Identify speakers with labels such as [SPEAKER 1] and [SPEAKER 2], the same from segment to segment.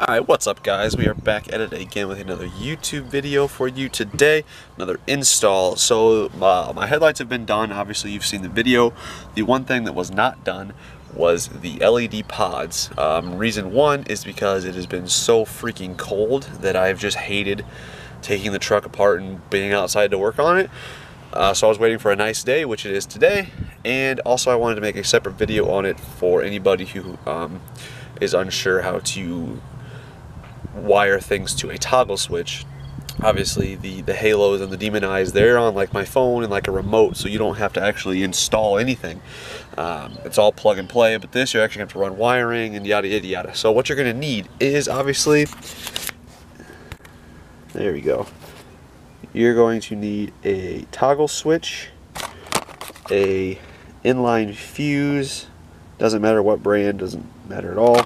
[SPEAKER 1] Alright, what's up guys? We are back at it again with another YouTube video for you today. Another install. So uh, my headlights have been done. Obviously you've seen the video. The one thing that was not done was the LED pods. Um, reason one is because it has been so freaking cold that I've just hated taking the truck apart and being outside to work on it. Uh, so I was waiting for a nice day, which it is today. And also I wanted to make a separate video on it for anybody who um, is unsure how to wire things to a toggle switch. Obviously, the, the Halos and the Demon Eyes, they're on like my phone and like a remote, so you don't have to actually install anything. Um, it's all plug and play, but this you're actually going to have to run wiring and yada yada yada. So what you're going to need is obviously, there we go. You're going to need a toggle switch, a inline fuse, doesn't matter what brand, doesn't matter at all,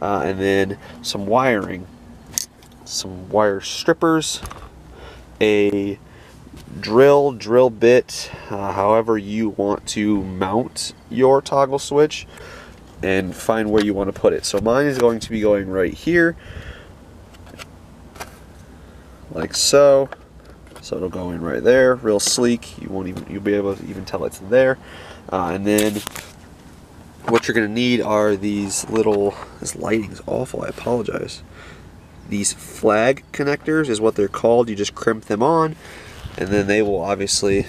[SPEAKER 1] uh, and then some wiring some wire strippers, a drill, drill bit, uh, however you want to mount your toggle switch and find where you want to put it. So mine is going to be going right here, like so. So it'll go in right there, real sleek. You won't even you'll be able to even tell it's there. Uh, and then what you're gonna need are these little. This lighting is awful. I apologize. These flag connectors is what they're called. You just crimp them on and then they will obviously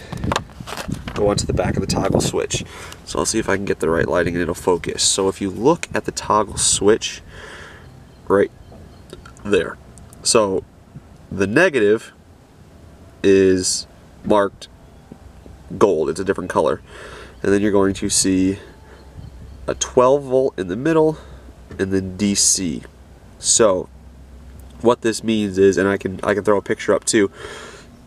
[SPEAKER 1] go onto the back of the toggle switch. So I'll see if I can get the right lighting and it'll focus. So if you look at the toggle switch right there. So the negative is marked gold. It's a different color. And then you're going to see a 12 volt in the middle and then DC. So what this means is, and I can I can throw a picture up too.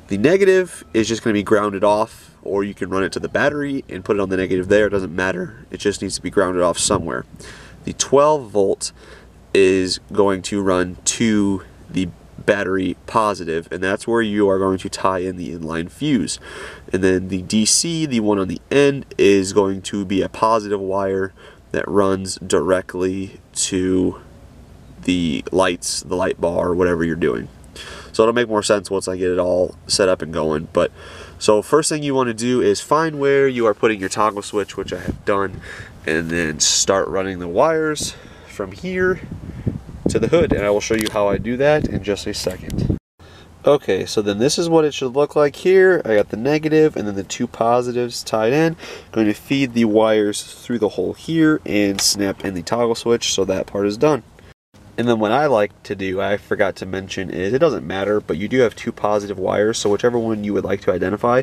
[SPEAKER 1] The negative is just going to be grounded off, or you can run it to the battery and put it on the negative there. It doesn't matter. It just needs to be grounded off somewhere. The 12 volt is going to run to the battery positive, and that's where you are going to tie in the inline fuse. And then the DC, the one on the end, is going to be a positive wire that runs directly to the lights, the light bar, whatever you're doing. So it'll make more sense once I get it all set up and going. But so first thing you want to do is find where you are putting your toggle switch, which I have done, and then start running the wires from here to the hood. And I will show you how I do that in just a second. Okay, so then this is what it should look like here. I got the negative and then the two positives tied in. I'm going to feed the wires through the hole here and snap in the toggle switch so that part is done. And then what I like to do, I forgot to mention, is it doesn't matter, but you do have two positive wires, so whichever one you would like to identify,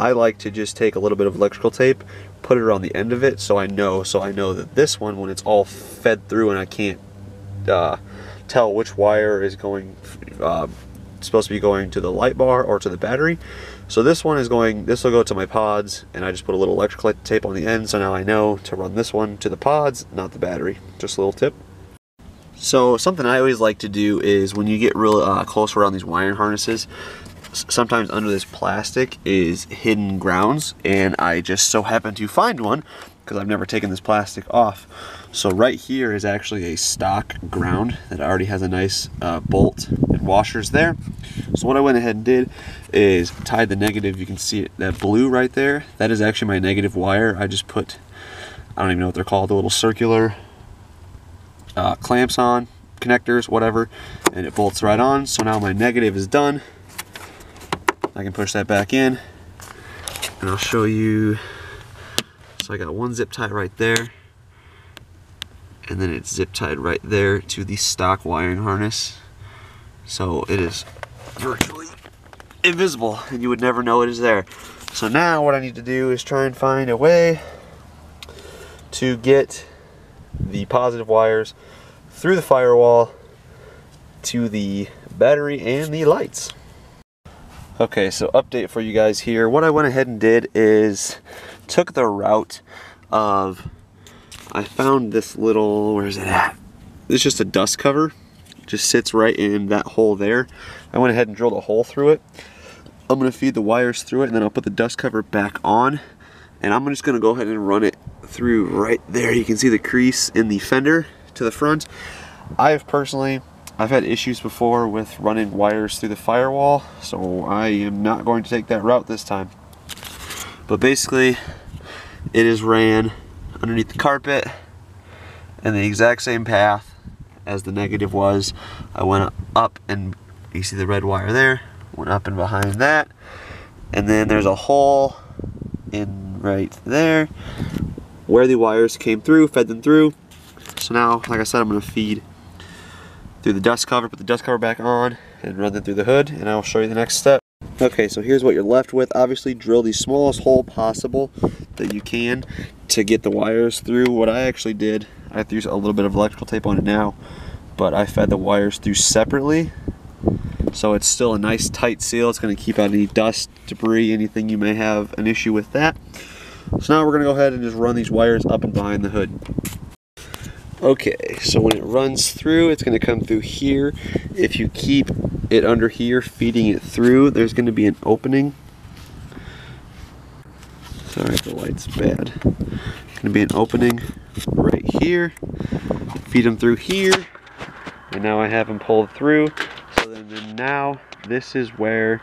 [SPEAKER 1] I like to just take a little bit of electrical tape, put it around the end of it, so I know, so I know that this one, when it's all fed through and I can't uh, tell which wire is going, uh, supposed to be going to the light bar or to the battery. So this one is going, this will go to my pods, and I just put a little electrical tape on the end, so now I know to run this one to the pods, not the battery. Just a little tip. So something I always like to do is when you get real uh, close around these wiring harnesses, sometimes under this plastic is hidden grounds and I just so happen to find one because I've never taken this plastic off. So right here is actually a stock ground that already has a nice uh, bolt and washers there. So what I went ahead and did is tied the negative, you can see it, that blue right there, that is actually my negative wire. I just put, I don't even know what they're called, the little circular uh, clamps on, connectors, whatever, and it bolts right on. So now my negative is done. I can push that back in and I'll show you. So I got one zip tie right there and then it's zip tied right there to the stock wiring harness. So it is virtually invisible and you would never know it is there. So now what I need to do is try and find a way to get the positive wires through the firewall to the battery and the lights. Okay, so update for you guys here. What I went ahead and did is took the route of, I found this little, where's it at? It's just a dust cover. It just sits right in that hole there. I went ahead and drilled a hole through it. I'm gonna feed the wires through it and then I'll put the dust cover back on and I'm just gonna go ahead and run it through right there. You can see the crease in the fender to the front. I've personally, I've had issues before with running wires through the firewall, so I am not going to take that route this time. But basically, it is ran underneath the carpet in the exact same path as the negative was. I went up and you see the red wire there, went up and behind that, and then there's a hole in right there where the wires came through, fed them through. So now, like I said, I'm gonna feed through the dust cover, put the dust cover back on, and run them through the hood, and I will show you the next step. Okay, so here's what you're left with. Obviously, drill the smallest hole possible that you can to get the wires through. What I actually did, I threw a little bit of electrical tape on it now, but I fed the wires through separately. So it's still a nice tight seal. It's gonna keep out any dust, debris, anything you may have an issue with that. So now we're gonna go ahead and just run these wires up and behind the hood. Okay, so when it runs through, it's going to come through here. If you keep it under here, feeding it through, there's going to be an opening. Sorry, the light's bad. Going to be an opening right here. Feed them through here. And now I have them pulled through. So then, then now, this is where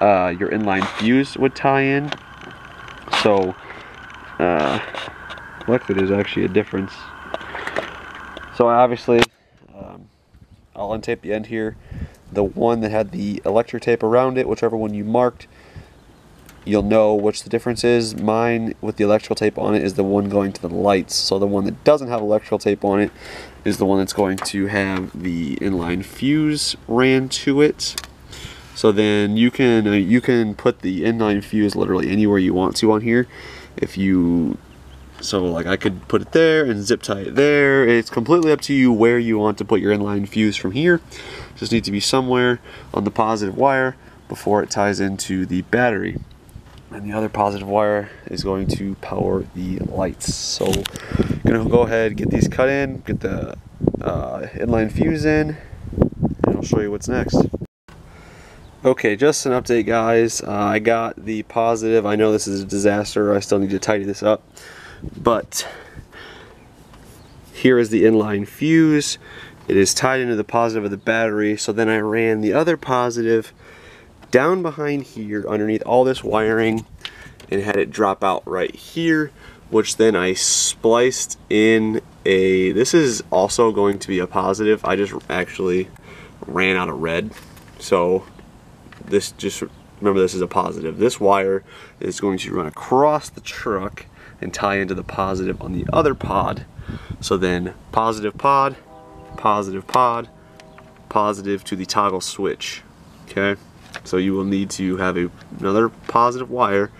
[SPEAKER 1] uh, your inline fuse would tie in. So, uh, luckily there's actually a difference so obviously, um, I'll untape the end here. The one that had the electric tape around it, whichever one you marked, you'll know which the difference is. Mine with the electrical tape on it is the one going to the lights. So the one that doesn't have electrical tape on it is the one that's going to have the inline fuse ran to it. So then you can uh, you can put the inline fuse literally anywhere you want to on here. If you so like I could put it there and zip tie it there. It's completely up to you where you want to put your inline fuse from here. Just need to be somewhere on the positive wire before it ties into the battery. And the other positive wire is going to power the lights. So I'm gonna go ahead, get these cut in, get the uh, inline fuse in, and I'll show you what's next. Okay, just an update guys. Uh, I got the positive. I know this is a disaster. I still need to tidy this up but here is the inline fuse. It is tied into the positive of the battery. So then I ran the other positive down behind here underneath all this wiring and had it drop out right here, which then I spliced in a, this is also going to be a positive. I just actually ran out of red. So this just, remember this is a positive. This wire is going to run across the truck and tie into the positive on the other pod. So then positive pod, positive pod, positive to the toggle switch. Okay, so you will need to have a, another positive wire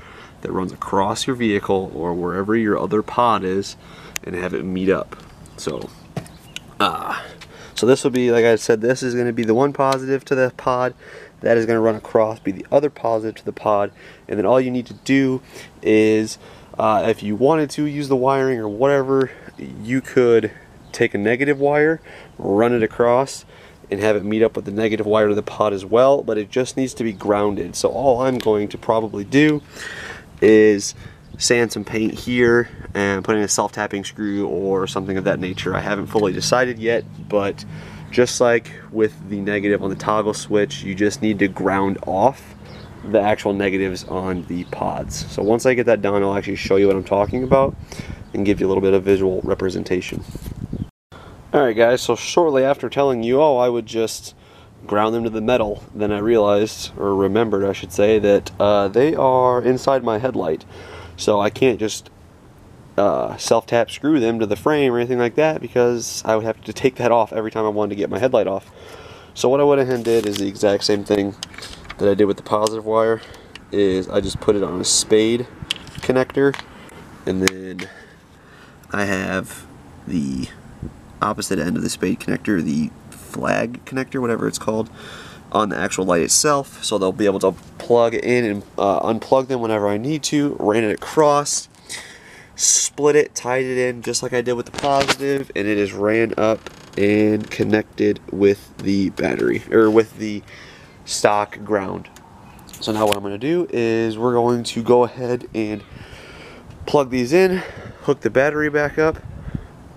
[SPEAKER 1] that runs across your vehicle or wherever your other pod is and have it meet up. So, ah. Uh, so this will be, like I said, this is going to be the one positive to the pod. That is going to run across, be the other positive to the pod. And then all you need to do is uh, if you wanted to use the wiring or whatever, you could take a negative wire, run it across, and have it meet up with the negative wire to the pod as well, but it just needs to be grounded. So all I'm going to probably do is sand some paint here and put in a self-tapping screw or something of that nature. I haven't fully decided yet, but just like with the negative on the toggle switch, you just need to ground off the actual negatives on the pods. So once I get that done, I'll actually show you what I'm talking about and give you a little bit of visual representation. Alright guys, so shortly after telling you, oh, I would just ground them to the metal, then I realized, or remembered I should say, that uh, they are inside my headlight. So I can't just uh, self-tap screw them to the frame or anything like that because I would have to take that off every time I wanted to get my headlight off. So what I went ahead and did is the exact same thing that I did with the positive wire is I just put it on a spade connector and then I have the opposite end of the spade connector, the flag connector, whatever it's called, on the actual light itself. So they'll be able to plug in and uh, unplug them whenever I need to. Ran it across, split it, tied it in just like I did with the positive, and it is ran up and connected with the battery, or with the stock ground. So now what I'm going to do is we're going to go ahead and plug these in, hook the battery back up,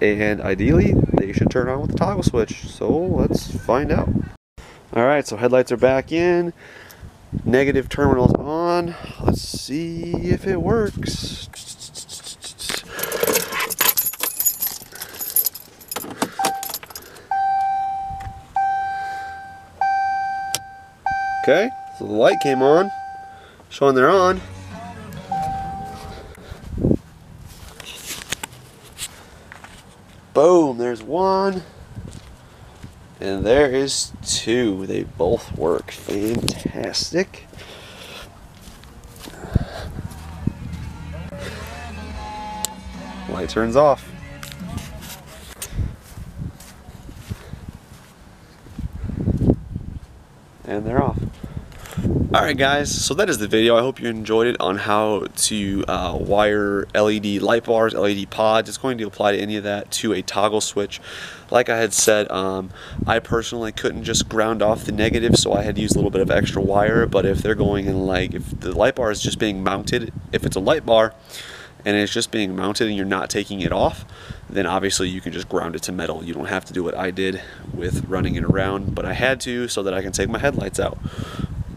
[SPEAKER 1] and ideally they should turn on with the toggle switch. So let's find out. Alright, so headlights are back in. Negative terminals on. Let's see if it works. Okay, so the light came on, showing they're on. Boom, there's one. And there is two. They both work fantastic. Light turns off. And they're off. Alright guys, so that is the video. I hope you enjoyed it on how to uh, wire LED light bars, LED pods. It's going to apply to any of that to a toggle switch. Like I had said, um, I personally couldn't just ground off the negative, so I had to use a little bit of extra wire. But if they're going in like, if the light bar is just being mounted, if it's a light bar, and it's just being mounted and you're not taking it off, then obviously you can just ground it to metal. You don't have to do what I did with running it around, but I had to so that I can take my headlights out.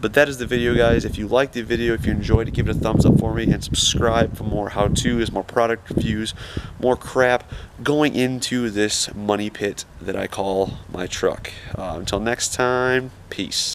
[SPEAKER 1] But that is the video, guys. If you liked the video, if you enjoyed it, give it a thumbs up for me and subscribe for more how-tos, more product reviews, more crap going into this money pit that I call my truck. Uh, until next time, peace.